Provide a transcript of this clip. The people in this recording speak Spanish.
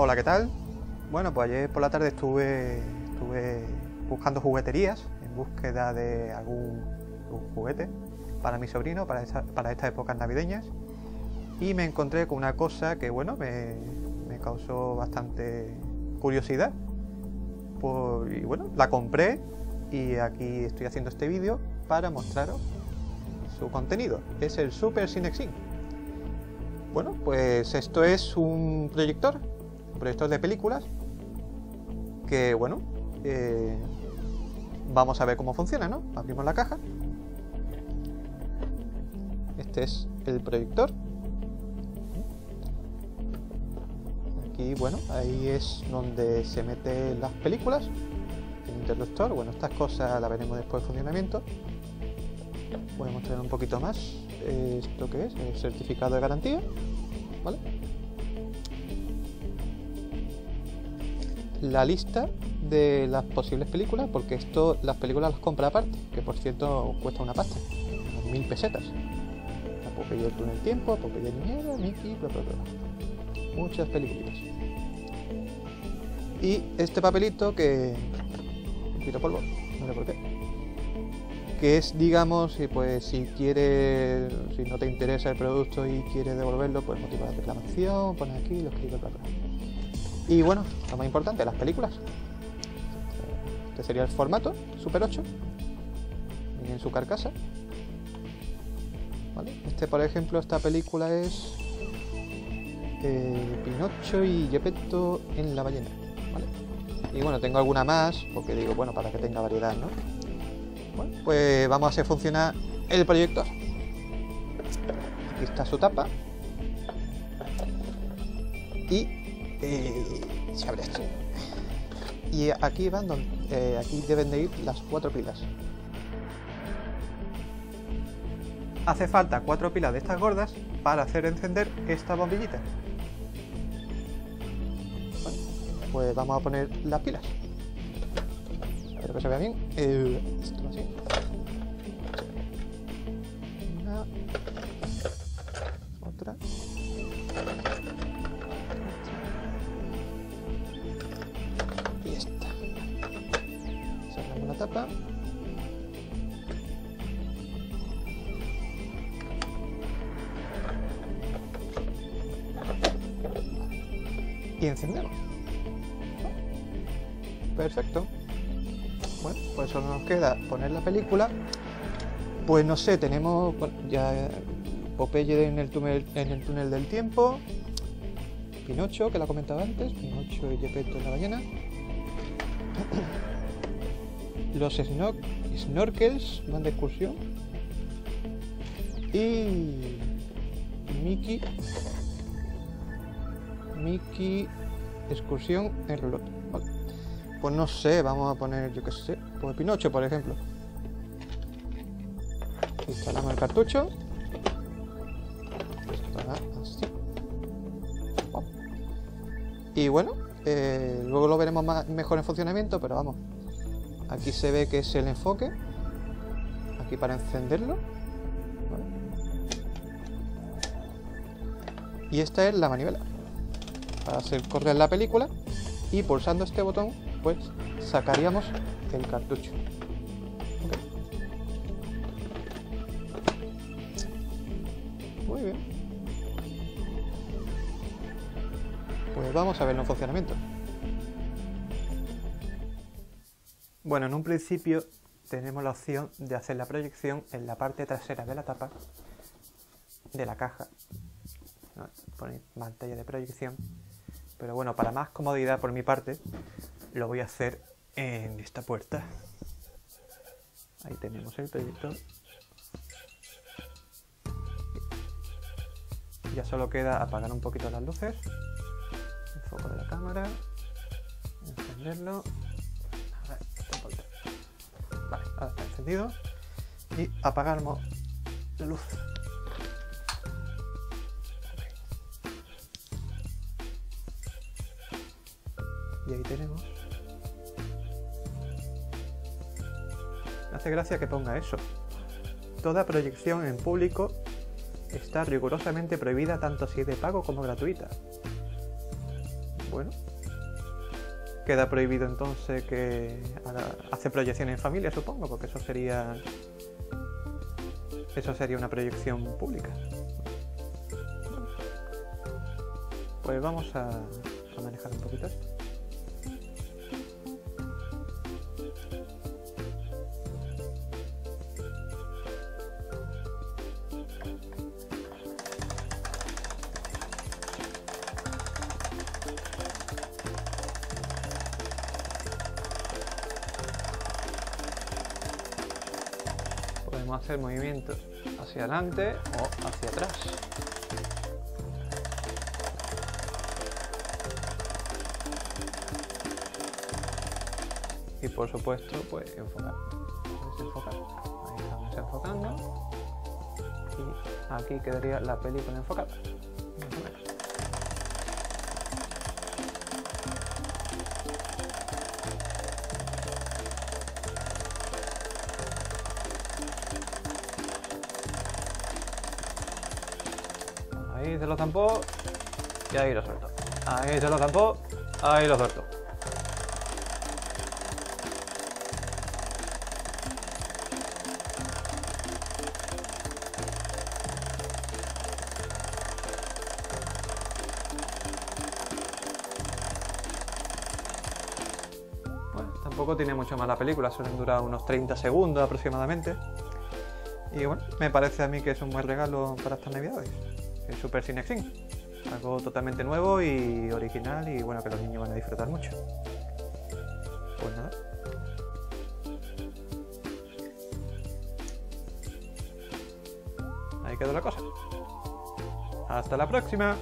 Hola, ¿qué tal? Bueno, pues ayer por la tarde estuve, estuve buscando jugueterías en búsqueda de algún, juguete para mi sobrino, para, esta- para estas épocas navideñas. Y me encontré con una cosa que, bueno, me, me causó bastante curiosidad. Y bueno, la compré y aquí estoy haciendo este vídeo para mostraros su contenido. Es el Super Cinexin. Bueno, pues esto es un proyector, un proyector de películas que, bueno, eh, vamos a ver cómo funciona, ¿no? Abrimos la caja. Este es el proyector. Aquí, bueno, ahí es donde se meten las películas. El interruptor, bueno, estas cosas las veremos después de funcionamiento. Voy a mostrar un poquito más. eh, ¿Esto qué es? El certificado de garantía. ¿Vale? La lista de las posibles películas, porque esto las películas las compra aparte, que por cierto cuesta una pasta, mil pesetas. La Popeye el túnel tiempo, Popeye niñera, Mickey, bla bla bla. Muchas películas. Y este papelito que. De polvo, no sé por qué que es, digamos, pues, si quieres, si no te interesa el producto y quieres devolverlo, pues motivo de reclamación, pones aquí, lo escribes, bla, bla. Y bueno, lo más importante, las películas. Este sería el formato, Super 8. Viene en su carcasa. ¿Vale? Este, por ejemplo, esta película es eh, Pinocho y Gepetto en la ballena. ¿vale? Y bueno, tengo alguna más, porque digo, bueno, para que tenga variedad, ¿no? Bueno, pues vamos a hacer funcionar el proyector. Aquí está su tapa. Y eh, se abre. Y aquí van donde, eh, aquí deben de ir las cuatro pilas. Hace falta cuatro pilas de estas gordas para hacer encender esta bombillita. Bueno, pues vamos a poner las pilas. Espero que se vea bien. Eh, esto así. Una. Otra. Tapa. Y encendemos. Perfecto. Bueno, pues solo nos queda poner la película. Pues no sé, tenemos ya Popeye en el túnel, en el túnel del tiempo. Pinocho, que la comentaba antes. Pinocho y Gepetto en la ballena. Los sno- snorkels van de excursión. Y Mickey. Mickey excursión en reloj. Pues no sé, vamos a poner, yo qué sé, pues Pinocho, por ejemplo. Instalamos el cartucho. Así. Y bueno, eh, luego lo veremos más- mejor en funcionamiento, pero vamos. Aquí se ve que es el enfoque. Aquí para encenderlo. Y esta es la manivela. Para hacer correr la película. Y pulsando este botón, pues sacaríamos el cartucho. Muy bien. Pues vamos a verlo en funcionamiento. Bueno, en un principio tenemos la opción de hacer la proyección en la parte trasera de la tapa de la caja. No, pantalla de proyección. Pero bueno, para más comodidad por mi parte, lo voy a hacer en esta puerta. Ahí tenemos el proyector. Ya solo queda apagar un poquito las luces. El foco de la cámara. Encenderlo. Y apagamos la luz. Y ahí tenemos. Me hace gracia que ponga eso. Toda proyección en público está rigurosamente prohibida tanto si de pago como gratuita. bueno. Queda prohibido entonces que hace proyecciones en familia, supongo, porque eso sería. Eso sería una proyección pública. Pues vamos a, a manejar un poquito esto. Podemos hacer movimientos hacia adelante o hacia atrás. Y por supuesto, pues enfocar. Desenfocar. Ahí estamos enfocando. Y aquí quedaría la película enfocada. Ahí se lo zampó y ahí lo suelto. Ahí se lo zampó, ahí lo suelto. Bueno, tampoco tiene mucho más la película, suelen durar unos 30 segundos aproximadamente. Y bueno, me parece a mí que es un buen regalo para estas navidades el Super Cinexin. Algo totalmente nuevo y original y bueno que los niños van a disfrutar mucho. Pues nada. Ahí quedó la cosa. Hasta la próxima.